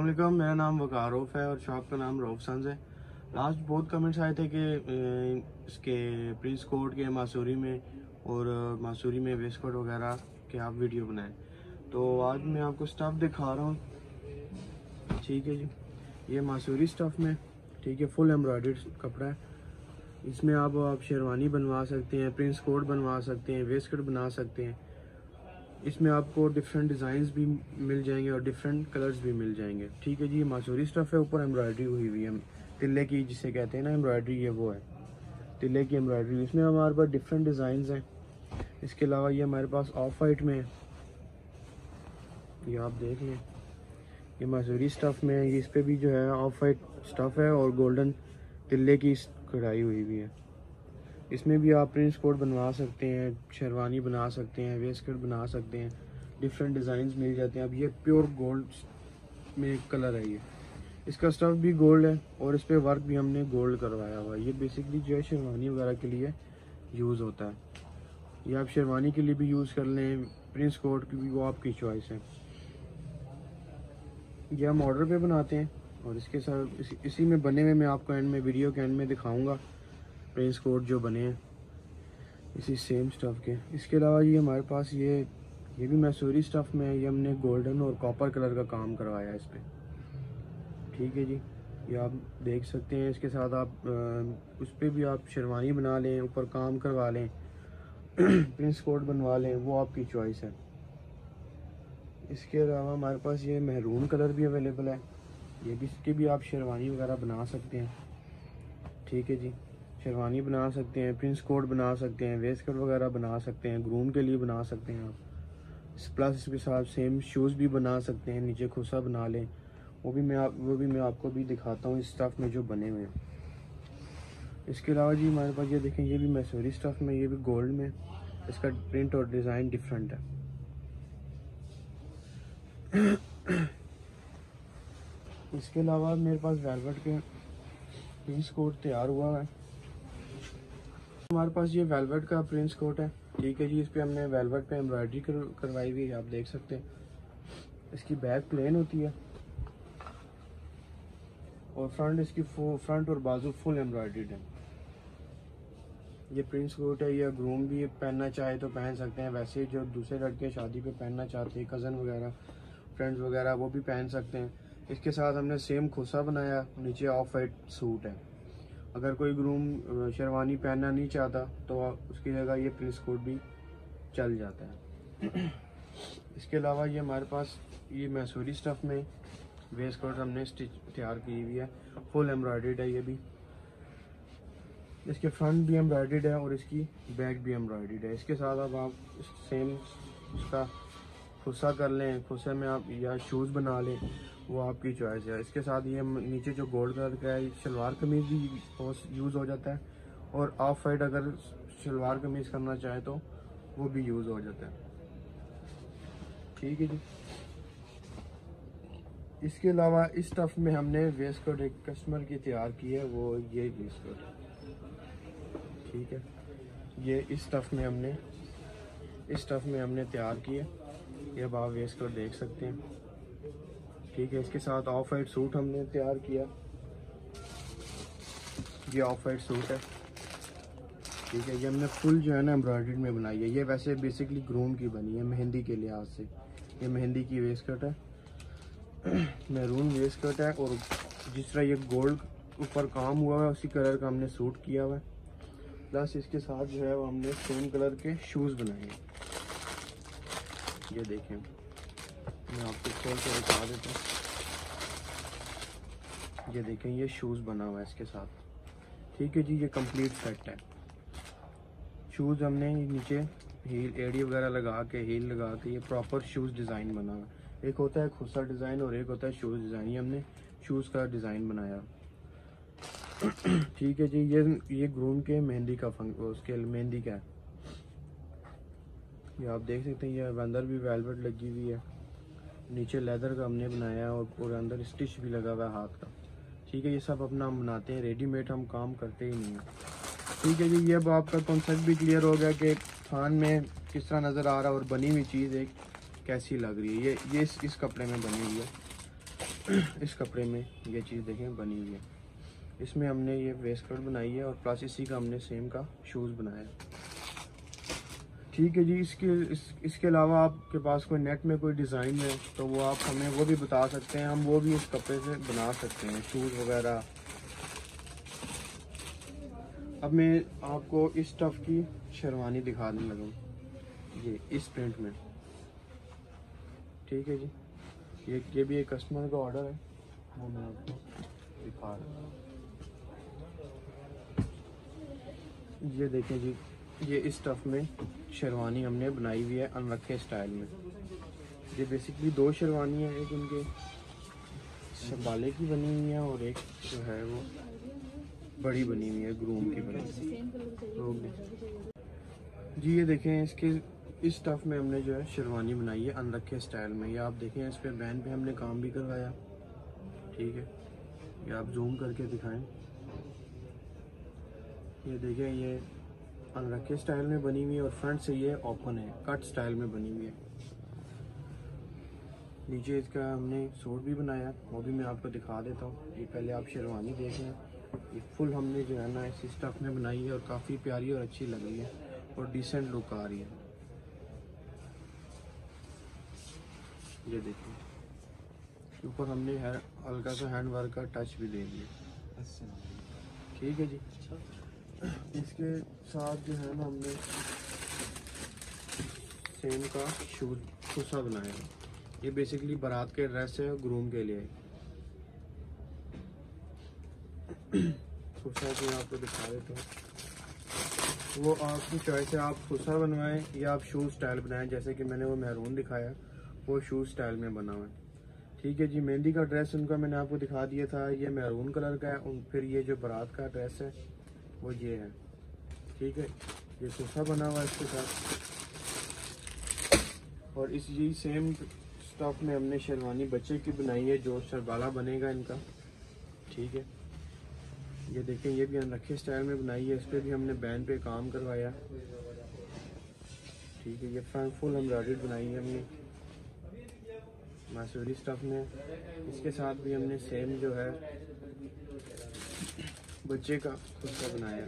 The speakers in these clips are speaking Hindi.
अल्लाम मेरा नाम वकार है और शॉप का नाम रऊफ़ सन्स है। लास्ट बहुत कमेंट्स आए थे कि इसके प्रिंस कोट के मासूरी में और मासूरी में वेस्टकोट वगैरह के आप वीडियो बनाएँ। तो आज मैं आपको स्टफ़ दिखा रहा हूँ। ठीक है जी। ये मासूरी स्टफ़ में, ठीक है फुल एम्ब्रॉयड कपड़ा है। इसमें आप आप शेरवानी बनवा सकते हैं प्रिंस कोट बनवा सकते हैं वेस्ट बना सकते हैं। इसमें आपको डिफरेंट डिज़ाइंस भी मिल जाएँगे और डिफरेंट कलर्स भी मिल जाएँगे। ठीक है जी, ये मासूरी स्टफ़ है, ऊपर एम्ब्रॉयडरी हुई हुई है। तिल्ले की जिसे कहते हैं ना एम्ब्रॉयडरी ये वो है। तिल्ले की एम्ब्रॉयडरी इसमें हमारे पास डिफरेंट डिज़ाइन हैं। इसके अलावा ये हमारे पास ऑफ़ वाइट में है। ये आप देख लें। ये मसूरी स्टफ़ में है। इस पर भी जो है ऑफ़ वाइट स्टफ़ है और गोल्डन तिल्ले की कढ़ाई हुई भी है। इसमें भी आप प्रिंस कोट बनवा सकते हैं शेरवानी बना सकते हैं वेस्ट बना सकते हैं डिफरेंट डिज़ाइन मिल जाते हैं। अब ये प्योर गोल्ड में कलर है ये। इसका स्टफ़ भी गोल्ड है और इस पर वर्क भी हमने गोल्ड करवाया हुआ है। ये बेसिकली जो है शेरवानी वगैरह के लिए यूज़ होता है। ये आप शेरवानी के लिए भी यूज़ कर लें प्रिंस कोट की भी वो आपकी चॉइस है। ये हम ऑर्डर पे बनाते हैं और इसके साथ इसी, इसी में बने हुए मैं आपको एंड में वीडियो के एंड में दिखाऊँगा। प्रिंस कोट जो बने हैं, इसी सेम स्टफ़ के। इसके अलावा ये हमारे पास ये ये भी मैसूरी स्टफ़ में है, ये हमने गोल्डन और कॉपर कलर का काम करवाया है इस पर ठीक है जी, ये आप देख सकते हैं, इसके साथ आप उस पर भी आप शेरवानी बना लें, ऊपर काम करवा लें प्रिंस कोट बनवा लें, वो आपकी चॉइस है। इसके अलावा हमारे पास ये महरून कलर भी अवेलेबल है, ये भी, इसकी भी आप शेरवानी वगैरह बना सकते हैं। ठीक है जी शेरवानी बना सकते हैं प्रिंस कोट बना सकते हैं वेस्ट कट वगैरह बना सकते हैं ग्रूम के लिए बना सकते हैं आप। प्लस इसके साथ सेम शूज़ भी बना सकते हैं, नीचे खुसा बना लें। वो भी मैं आप, वो भी मैं आपको भी दिखाता हूँ इस स्टफ़ में जो बने हुए हैं। इसके अलावा जी हमारे पास ये देखें, ये भी मैसूरी स्टफ़ में, ये भी गोल्ड में। इसका प्रिंट और डिज़ाइन डिफरेंट है। इसके अलावा मेरे पास वेलवेट के प्रिंस कोट तैयार हुआ है। हमारे पास ये वेलवेट का प्रिंस कोट है। ठीक है जी इस पर हमने वेलवेट पे एम्ब्रॉयडरी कर, करवाई हुई है आप देख सकते हैं। इसकी बैक प्लेन होती है। और फ्रंट इसकी फ्रंट और बाजू फुल एम्ब्रॉयड है। ये प्रिंस कोट है या ग्रूम भी पहनना चाहे तो पहन सकते हैं। वैसे जो दूसरे लड़के शादी पे पहनना चाहते हैं कज़न वगैरह फ्रेंड्स वगैरह वो भी पहन सकते हैं। इसके साथ हमने सेम खुसा बनाया नीचे ऑफ़ वाइट सूट है। अगर कोई ग्रूम शेरवानी पहनना नहीं चाहता तो उसकी जगह ये प्रिंस कोट भी चल जाता है। इसके अलावा ये हमारे पास ये मैसूरी स्टफ़ में वेस्ट कोट हमने स्टिच तैयार की हुई है। फुल एम्ब्रॉयड है ये भी। इसके फ्रंट भी एम्ब्रॉयड है और इसकी बैक भी एम्ब्रॉयड है। इसके साथ अब आप सेम उसका खुस्सा कर लें। खुस्से में आप या शूज़ बना लें। वो आपकी चॉइस है। इसके साथ ये नीचे जो गोल्ड कलर का है शलवार कमीज़ भी यूज़ हो जाता है। और ऑफ़ वाइट अगर शलवार कमीज़ करना चाहे तो वो भी यूज़ हो जाता है। ठीक है जी। इसके अलावा इस स्टफ़ में हमने वेस्ट कोट एक कस्टमर की तैयार की है, वो ये वेस्ट कोट ठीक है। ये इस स्टफ़ में हमने, इस स्टफ़ में हमने तैयार की है। ये अब आप वेस्ट कोट देख सकते हैं। ठीक है, इसके साथ ऑफ़ वाइट सूट हमने तैयार किया। ये ऑफ़ वाइट सूट है। ठीक है, ये हमने फुल जो है ना एम्ब्रॉयड में बनाई है। ये वैसे बेसिकली ग्रूम की बनी है, मेहंदी के लिहाज से। ये मेहंदी की वेस्ट कट है। मैरून वेस्ट कट है और जिस तरह ये गोल्ड ऊपर काम हुआ है, उसी कलर का हमने सूट किया हुआ है। प्लस इसके साथ जो है वो हमने सेम कलर के शूज़ बनाए हैं। ये देखें। मैं आपको खोल कर बता देता हूँ। ये देखें, ये शूज़ बना हुआ है इसके साथ। ठीक है जी, ये कंप्लीट सेट है। शूज़ हमने नीचे हील एडी वगैरह लगा के हील लगा के ये प्रॉपर शूज़ डिज़ाइन बना हुआ एक होता है खुसा डिज़ाइन और एक होता है शूज़ डिज़ाइन ये हमने शूज़ का डिज़ाइन बनाया। ठीक है जी, ये ये ग्रूम के मेहंदी का फंक उसके मेहंदी का है। ये आप देख सकते हैं, ये अंदर भी वेलवेट लगी हुई है। नीचे लेदर का हमने बनाया है और पूरे अंदर स्टिच भी लगा हुआ है हाथ का। ठीक है ये सब अपना हम बनाते हैं। रेडीमेड हम काम करते ही नहीं है। ठीक है जी ये अब आपका कॉन्सेप्ट भी क्लियर हो गया कि थान में किस तरह नज़र आ रहा है और बनी हुई चीज़ एक कैसी लग रही है। ये ये इस, इस कपड़े में बनी हुई है। इस कपड़े में ये चीज़ देखें बनी हुई है। इसमें हमने ये वेस्ट बनाई है और प्लस इसी का हमने सेम का शूज़ बनाया ठीक है जी इसके इस, इसके अलावा आपके पास कोई नेट में कोई डिज़ाइन है तो वो आप हमें वो भी बता सकते हैं हम वो भी इस कपड़े से बना सकते हैं शूज़ वगैरह। अब मैं आपको इस टफ की शेरवानी दिखाने लगा। ये इस प्रिंट में। ठीक है जी। ये ये भी एक कस्टमर का ऑर्डर है। वो मैं आपको दिखा रहा हूँ। ये देखें जी ये इस स्टफ़ में शेरवानी हमने बनाई हुई है, अनरखे स्टाइल में। ये बेसिकली दो शेरवानी है, एक उनके शबाले की बनी हुई है और एक जो है वो बड़ी बनी हुई है ग्रूम की बनी हुई जी, ये देखें, इसके इस स्टफ़ में हमने जो है शेरवानी बनाई है, अनरखे स्टाइल में। ये आप देखें, इस पे बैन पे हमने काम भी करवाया। ठीक है? ये आप जूम करके दिखाएँ। ये देखें, ये अनरखे स्टाइल में बनी हुई है और फ्रंट से ये ओपन है कट स्टाइल में बनी हुई है। नीचे इसका हमने सूट भी बनाया वो भी मैं आपको दिखा देता हूँ। ये पहले आप शेरवानी देख लें। ये फुल हमने जो है ना इसी स्टफ़ में बनाई है और काफ़ी प्यारी और अच्छी लग रही है और डिसेंट लुक आ रही है। ये देखिए। ऊपर हमने हल्का सा हैंड वर्क का टच भी दे दिया। ठीक है जी। इसके साथ जो है ना हमने सेम का शूज़ खुसा बनाया। है ये बेसिकली बारात के ड्रेस है ग्रूम के लिए। खुसा को आपको दिखा देता हूँ। वो आपकी चॉइस है, आप खुसा बनवाएँ या आप शूज़ स्टाइल बनाएँ, जैसे कि मैंने वो मैरून दिखाया, वो शूज़ स्टाइल में बना हुआ है। ठीक है जी, मेहंदी का ड्रेस उनका मैंने आपको दिखा दिया था, ये मैरून कलर का है, उन फिर ये जो बारात का ड्रेस है वो ये है। ठीक है? ये सोफा बना हुआ है इसके साथ। और इस यही सेम स्टफ़ में हमने शेरवानी बच्चे की बनाई है, जो सरबाला बनेगा इनका। ठीक है? ये देखें, ये भी अनरखे स्टाइल में बनाई है। इस पर भी हमने बैन पे काम करवाया। ठीक है, ये फ्रंट फुल एम्ब्रॉयडरी बनाई है हमने। मासूरी स्टफ़ में। इसके साथ भी हमने सेम जो है बच्चे का खुद का बनाया।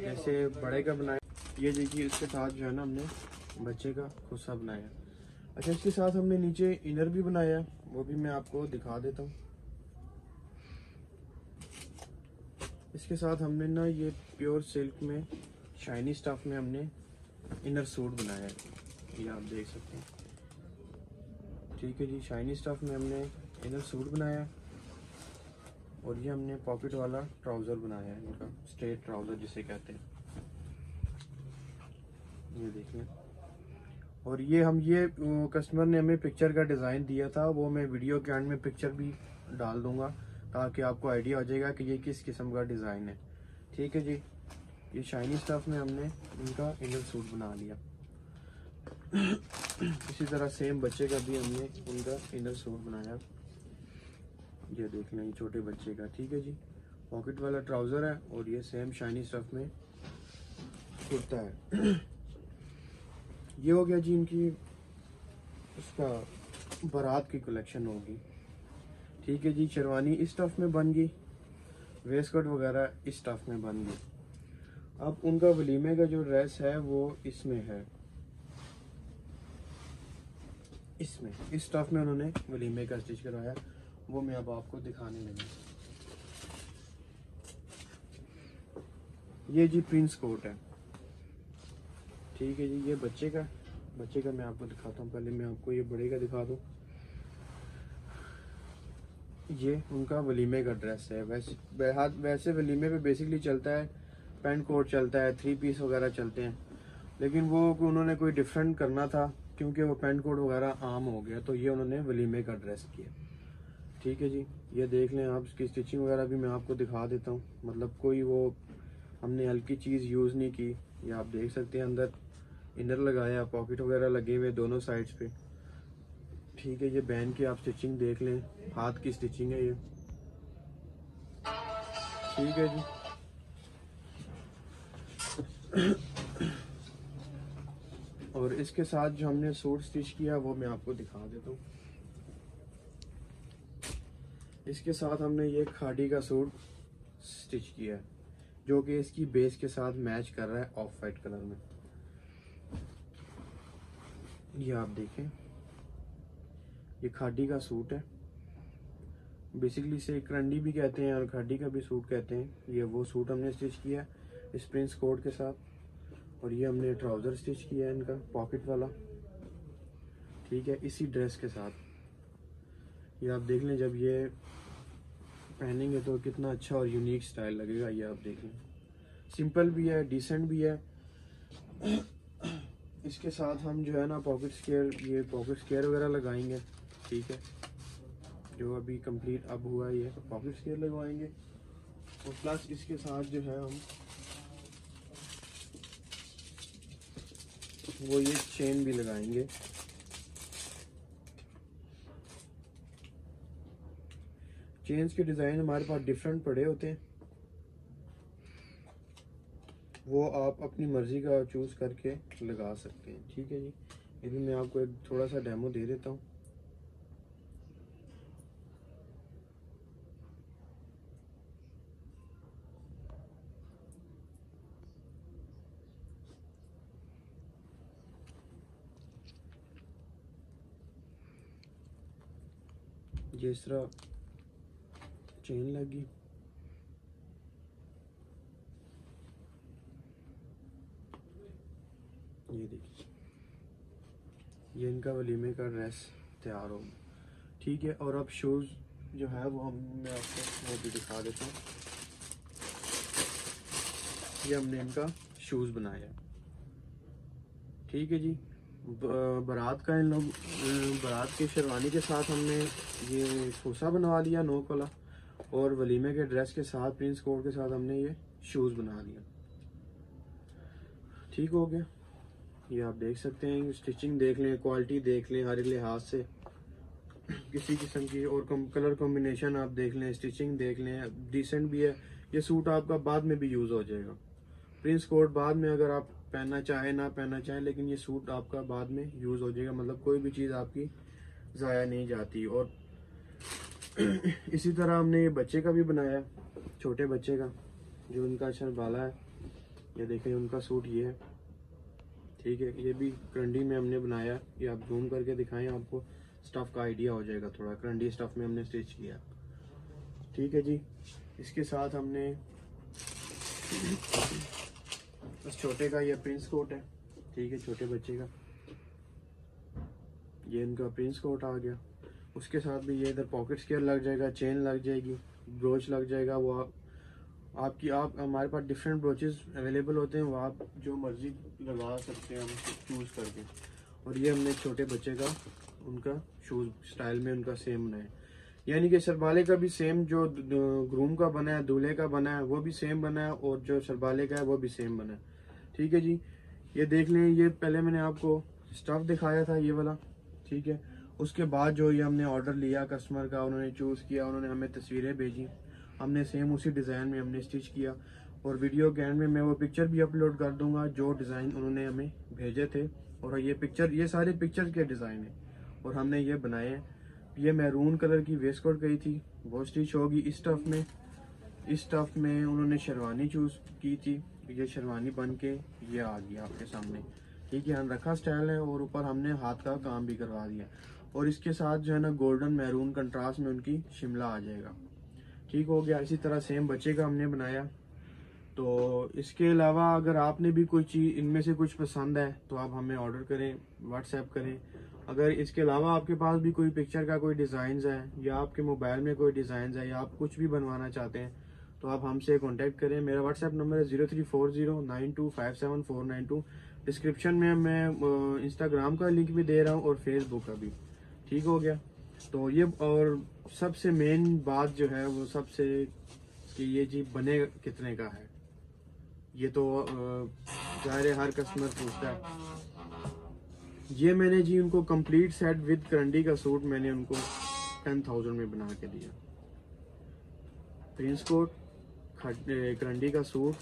जैसे बड़े का बनाया। ये देखिए, इसके साथ जो है ना हमने बच्चे का खुद बनाया। अच्छा इसके साथ हमने नीचे इनर भी बनाया। वो भी मैं आपको दिखा देता हूँ। इसके साथ हमने ना ये प्योर सिल्क में, शाइनी स्टफ़ में हमने इनर सूट बनाया है। ये आप देख सकते हैं। ठीक है जी, शाइनी स्टफ़ में हमने इनर सूट बनाया। और ये हमने पॉकेट वाला ट्राउज़र बनाया है, इनका स्ट्रेट ट्राउज़र जिसे कहते हैं। ये देखिए। और ये हम, ये कस्टमर ने हमें पिक्चर का डिज़ाइन दिया था, वो मैं वीडियो के एंड में पिक्चर भी डाल दूँगा, ताकि आपको आइडिया हो जाएगा कि ये किस किस्म का डिज़ाइन है। ठीक है जी? ये शाइनी स्टफ़ में हमने इनका इनर सूट बना लिया। इसी तरह सेम बच्चे का भी हमने उनका इनर सूट बनाया। ये देख लें छोटे बच्चे का, ठीक है जी? पॉकेट वाला ट्राउज़र है और ये सेम शाइनी स्टफ़ में कुर्ता है। ये हो गया जी इनकी उसका बारात की कलेक्शन होगी। ठीक है जी, शेरवानी इस स्टफ़ में बन गई वेस्ट कट वगैरह इस स्टफ़ में बन गई। अब उनका वलीमे का जो ड्रेस है वो इसमें है। इसमें, इस स्टफ़ में उन्होंने वलीमे का स्टिच करवाया। वो मैं अब आपको दिखाने लगी ये जी प्रिंस कोट है। ठीक है जी, ये बच्चे का बच्चे का मैं आपको दिखाता हूँ। पहले मैं आपको ये बड़े का दिखा दूँ। ये उनका वलीमे का ड्रेस है। वैसे वैसे वलीमे पे बेसिकली चलता है, पेंट कोट चलता है थ्री पीस वगैरह चलते हैं। लेकिन वो उन्होंने कोई डिफरेंट करना था, क्योंकि वो पेंट कोट वगैरह आम हो गया तो ये उन्होंने वलीमे का ड्रेस किया। ठीक है जी, ये देख लें आप, इसकी स्टिचिंग वगैरह भी मैं आपको दिखा देता हूँ। मतलब कोई वो हमने हल्की चीज़ यूज़ नहीं की, ये आप देख सकते हैं अंदर। इनर लगाया पॉकेट वगैरह लगे हुए दोनों साइड्स पे। ठीक है, ये बैन की आप स्टिचिंग देख लें। हाथ की स्टिचिंग है ये। ठीक है जी। और इसके साथ जो हमने सूट स्टिच किया, वो मैं आपको दिखा देता हूँ। इसके साथ हमने ये खाड़ी का सूट स्टिच किया है, जो कि इसकी बेस के साथ मैच कर रहा है ऑफ़ वाइट कलर में। ये आप देखें, ये खाड़ी का सूट है। बेसिकली इसे करंडी भी कहते हैं और खाड़ी का भी सूट कहते हैं। ये वो सूट हमने स्टिच किया है प्रिंस कोट के साथ। और ये हमने ट्राउज़र स्टिच किया है इनका पॉकेट वाला। ठीक है, इसी ड्रेस के साथ। ये आप देख लें, जब ये पहनेंगे तो कितना अच्छा और यूनिक स्टाइल लगेगा, ये आप देख लें। सिंपल भी है डिसेंट भी है। इसके साथ हम जो है ना पॉकेट स्केयर ये पॉकेट स्केयर वगैरह लगाएँगे, ठीक है? जो अभी कंप्लीट अब हुआ है ये पॉकेट स्केयर लगवाएँगे। और प्लस इसके साथ जो है हम, वो ये चेन भी लगाएँगे। चेन्स के डिज़ाइन हमारे पास डिफरेंट पड़े होते हैं। वो आप अपनी मर्ज़ी का चूज़ करके लगा सकते हैं। ठीक है जी? ये भी मैं आपको एक थोड़ा सा डेमो दे देता हूँ। जिस तरह चेन लगी। ये देखिए। ये इनका वलीमे का ड्रेस तैयार हो। ठीक है, और अब शूज़ जो है वो हम, मैं आपको वो भी दिखा देता हूँ। ये हमने इनका शूज़ बनाया। ठीक है जी बारात का इन लोग बारात की शेरवानी के साथ हमने ये खोसा बनवा लिया नोक वाला। और वलीमे के ड्रेस के साथ प्रिंस कोट के साथ हमने ये शूज़ बना लिया ठीक हो गया। ये आप देख सकते हैं स्टिचिंग देख लें क्वालिटी देख लें हर लिहाज से। किसी किस्म की और कम, कलर कॉम्बिनेशन आप देख लें स्टिचिंग देख लें डिसेंट भी है। ये सूट आपका बाद में भी यूज़ हो जाएगा। प्रिंस कोट बाद में अगर आप पहनना चाहे ना पहनना चाहे लेकिन ये सूट आपका बाद में यूज़ हो जाएगा। मतलब कोई भी चीज़ आपकी ज़ाया नहीं जाती और इसी तरह हमने ये बच्चे का भी बनाया छोटे बच्चे का, जो उनका बाला है। ये देखें, उनका सूट ये है। ठीक है, ये भी करंडी में हमने बनाया ये आप जूम करके दिखाएँ, आपको स्टफ़ का आइडिया हो जाएगा थोड़ा। करंडी स्टफ़ में हमने स्टिच किया। ठीक है जी, इसके साथ हमने बस छोटे का ये प्रिंस कोट है। ठीक है, छोटे बच्चे का। ये इनका प्रिंस कोट आ गया। उसके साथ भी ये इधर पॉकेट स्केयर लग जाएगा चेन लग जाएगी ब्रोच लग जाएगा, वो आप, आपकी, आप, हमारे पास डिफरेंट ब्रोचेस अवेलेबल होते हैं, वो आप जो मर्ज़ी लगा सकते हैं, हम चूज़ करके। और ये हमने छोटे बच्चे का, उनका शूज़ स्टाइल में उनका सेम बनाया यानी कि सरबाले का भी सेम जो ग्रूम का बना है दूल्हे का बना है वो भी सेम बना है और जो सरबाले का है, वो भी सेम बना है ठीक है जी? ये देख लें, ये पहले मैंने आपको स्टफ़ दिखाया था, ये वाला। ठीक है? उसके बाद जो ये हमने ऑर्डर लिया कस्टमर का, उन्होंने चूज़ किया, उन्होंने हमें तस्वीरें भेजी। हमने सेम उसी डिज़ाइन में हमने स्टिच किया। और वीडियो के एंड में मैं वो पिक्चर भी अपलोड कर दूँगा, जो डिज़ाइन उन्होंने हमें भेजे थे। और ये पिक्चर ये सारे पिक्चर के डिज़ाइन हैं। और हमने ये बनाए हैं। ये मैरून कलर की वेस्ट कोट गई थी। वो स्टिच होगी इस स्टफ़ में। इस स्टफ़ में उन्होंने शेरवानी चूज़ की थी। ये शेरवानी बन के ये आ गया आपके सामने। ठीक है रखा स्टाइल है और ऊपर हमने हाथ का काम भी करवा दिया। और इसके साथ जो है ना गोल्डन मैरून कंट्रास्ट में उनकी शिमला आ जाएगा। ठीक हो गया, इसी तरह सेम बच्चे का हमने बनाया। तो इसके अलावा अगर आपने भी कोई चीज़, इनमें से कुछ पसंद है तो आप हमें ऑर्डर करें व्हाट्सएप करें। अगर इसके अलावा आपके पास भी कोई पिक्चर का कोई डिज़ाइन है, या आपके मोबाइल में कोई डिज़ाइन है, या आप कुछ भी बनवाना चाहते हैं तो आप हमसे कांटेक्ट करें। मेरा व्हाट्सएप नंबर है zero three four zero nine two five seven four nine two description में मैं इंस्टाग्राम का लिंक भी दे रहा हूँ और फेसबुक का भी। ठीक हो गया। तो ये और सबसे मेन बात जो है, वो सबसे कि ये जी बने कितने का है। ये तो ज़ाहिर हर कस्टमर पूछता है। ये मैंने जी उनको कंप्लीट सेट विद करंडी का सूट मैंने उनको टेन थाउज़ेंड में बना के दिया। प्रिंस कोट करंडी का सूट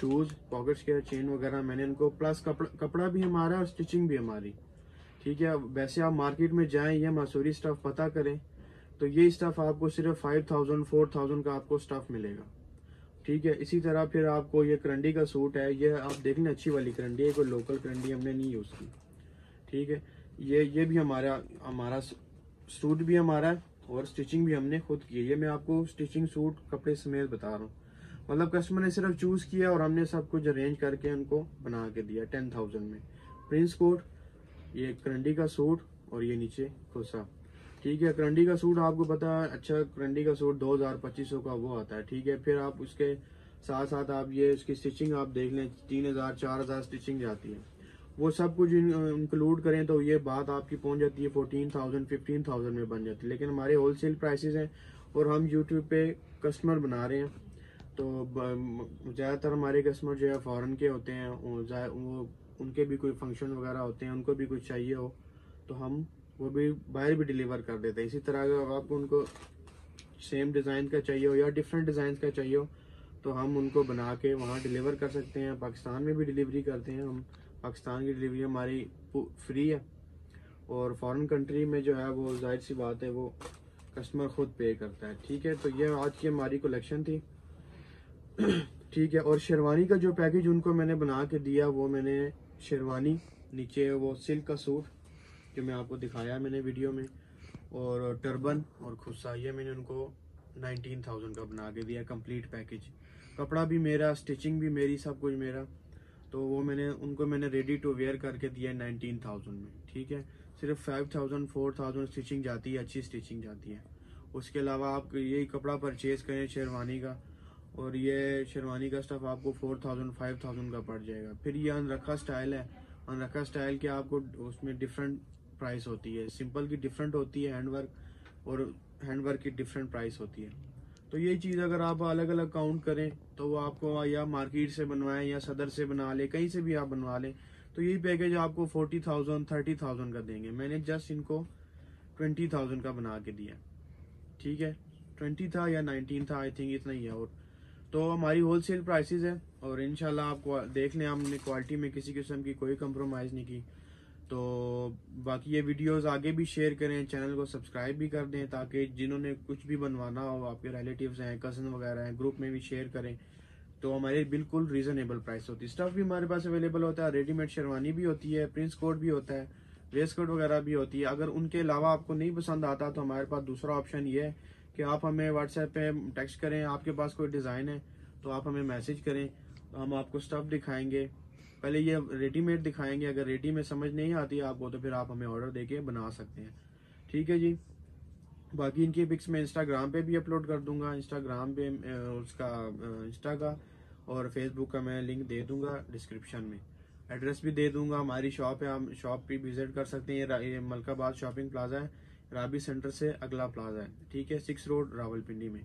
शूज़ पॉकेट्स के चेन वगैरह मैंने इनको प्लस कपड़ा कपड़ा भी हमारा और स्टिचिंग भी हमारी। ठीक है वैसे आप मार्केट में जाएँ, या मसूरी स्टफ़ पता करें तो ये स्टफ़ आपको सिर्फ़ फाइव थाउज़ेंड फोर थाउज़ेंड का आपको स्टफ़ मिलेगा। ठीक है, इसी तरह फिर आपको ये करंडी का सूट है, ये आप देख लें, अच्छी वाली करंडी है, कोई लोकल करंडी हमने नहीं यूज़ की। ठीक है, ये ये भी हमारा हमारा सूट भी हमारा है, और स्टिचिंग भी हमने खुद की है। ये मैं आपको स्टिचिंग सूट कपड़े समेत बता रहा हूँ। मतलब कस्टमर ने सिर्फ़ चूज़ किया और हमने सब कुछ अरेंज करके उनको बना के दिया टेन थाउज़ेंड में। प्रिंस कोट ये करंडी का सूट और ये नीचे खुसा। ठीक है, करंडी का सूट आपको पता है अच्छा करंडी का सूट दो हज़ार पच्चीस सौ का वो आता है। ठीक है, फिर आप उसके साथ साथ आप ये उसकी स्टिचिंग आप देख लें, तीन हज़ार, चार हज़ार स्टिचिंग जाती है। वो सब कुछ इंक्लूड करें तो ये बात आपकी पहुँच जाती है फोर्टीन थाउज़ेंड फिफ्टीन थाउज़ेंड में बन जाती है। लेकिन हमारे होलसेल प्राइसेस हैं और हम यूट्यूब पे कस्टमर बना रहे हैं। तो ज़्यादातर हमारे कस्टमर जो है फ़ॉरन के होते हैं, वो उनके भी कोई फ़ंक्शन वगैरह होते हैं, उनको भी कुछ चाहिए हो तो हम वो भी बाहर भी डिलीवर कर देते हैं। इसी तरह अगर आपको उनको सेम डिज़ाइन का चाहिए हो या डिफरेंट डिज़ाइन का चाहिए हो तो हम उनको बना के वहाँ डिलीवर कर सकते हैं। पाकिस्तान में भी डिलीवरी करते हैं हम। पाकिस्तान की डिलीवरी हमारी फ्री है। और फॉरेन कंट्री में जो है वो ज़ाहिर सी बात है वो कस्टमर खुद पे करता है। ठीक है तो ये आज की हमारी कलेक्शन थी। ठीक है, और शेरवानी का जो पैकेज उनको मैंने बना के दिया, वो मैंने शेरवानी, नीचे वो सिल्क का सूट, जो मैं आपको दिखाया मैंने वीडियो में, और टर्बन और खुस्सा ये मैंने उनको नाइनटीन थाउज़ेंड का बना के दिया कंप्लीट पैकेज कपड़ा भी मेरा स्टिचिंग भी मेरी, सब कुछ मेरा। तो वो मैंने, उनको मैंने रेडी टू वेयर करके दिया नाइनटीन थाउज़ेंड में, ठीक है? सिर्फ़ five thousand four thousand stitching जाती है, अच्छी स्टिचिंग जाती है। उसके अलावा आप यही कपड़ा परचेज करें शेरवानी का और ये शेरवानी का स्टफ़ आपको फोर थाउज़ेंड फाइव थाउज़ेंड का पड़ जाएगा। फिर ये अनरखा स्टाइल है। अनरखा स्टाइल के आपको उसमें डिफरेंट प्राइस होती है। सिंपल की डिफरेंट होती है हैंडवर्क और हैंडवर्क की डिफरेंट प्राइस होती है। तो ये चीज़ अगर आप अलग अलग काउंट करें तो वो आपको या मार्केट से बनवाएँ या सदर से बना लें, कहीं से भी आप बनवा लें तो यही पैकेज आपको फोर्टी थाउज़ेंड थर्टी थाउज़ेंड का देंगे। मैंने जस्ट इनको ट्वेंटी थाउज़ेंड का बना के दिया। ठीक है? ट्वेंटी था या नाइनटीन था आई थिंक इतना ही है। और तो हमारी होलसेल प्राइसेस है और इनशाला आप देख लें, हमने क्वालिटी में किसी किस्म की कोई कंप्रोमाइज़ नहीं की। तो बाकी ये वीडियोस आगे भी शेयर करें चैनल को सब्सक्राइब भी कर दें ताकि जिन्होंने कुछ भी बनवाना हो, आपके रिलेटिव्स हैं कज़न वगैरह हैं ग्रुप में भी शेयर करें तो हमारे बिल्कुल रीजनेबल प्राइस होती। है स्टफ़ भी हमारे पास अवेलेबल होता है रेडीमेड शेरवानी भी होती है प्रिंस कोट भी होता है वेस्ट कोट वगैरह भी होती है। अगर उनके अलावा आपको नहीं पसंद आता तो हमारे पास दूसरा ऑप्शन ये है कि आप हमें व्हाट्सएप पे टेक्स्ट करें, आपके पास कोई डिज़ाइन है तो आप हमें मैसेज करें, हम आपको स्टफ़ दिखाएँगे। पहले ये रेडीमेड दिखाएँगे, अगर रेडी में समझ नहीं आती आपको तो फिर आप हमें ऑर्डर देके बना सकते हैं। ठीक है जी? बाकी इनकी पिक्स मैं इंस्टाग्राम पे भी अपलोड कर दूँगा इंस्टाग्राम पे उसका इंस्टा का, और फेसबुक का मैं लिंक दे दूँगा डिस्क्रिप्शन में। एड्रेस भी दे दूँगा, हमारी शॉप है, हम शॉप पे विज़िट कर सकते हैं, ये मलकाबाद शॉपिंग प्लाजा है। राबी सेंटर से अगला प्लाजा है। ठीक है सिक्स रोड रावलपिंडी में।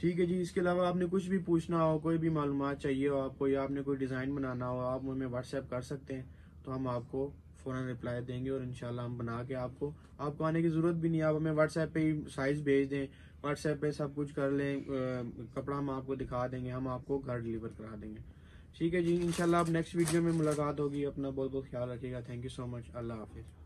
ठीक है जी, इसके अलावा आपने कुछ भी पूछना हो, कोई भी मालूम चाहिए हो आपको, या आपने कोई डिज़ाइन बनाना हो, आप हमें व्हाट्सएप कर सकते हैं तो हम आपको फ़ौरन रिप्लाई देंगे और इनशाला हम बना के आपको आपको आने की ज़रूरत भी नहीं आप हमें व्हाट्सएप पे ही साइज़ भेज दें व्हाट्सएप पे सब कुछ कर लें कपड़ा हम आपको दिखा देंगे, हम आपको घर डिलीवर करा देंगे। ठीक है जी इनशाला आप नेक्स्ट वीडियो में मुलाकात होगी। अपना बहुत बहुत ख्याल रखिएगा। थैंक यू सो मच अल्लाह हाफिज़।